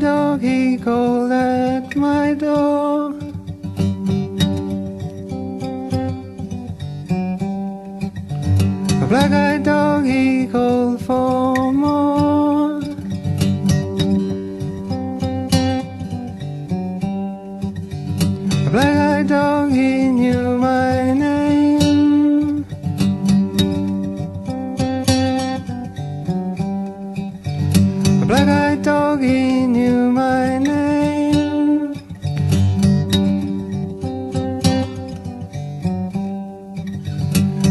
dog, he called at my door. A black-eyed dog, he called for dog, he knew my name.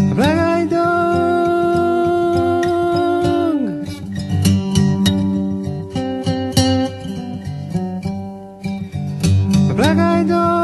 A black-eyed dog. A black-eyed dog.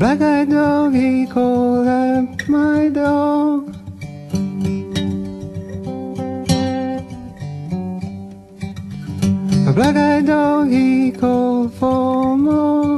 Black-eyed dog, he called at my door. A black-eyed dog, he called for more.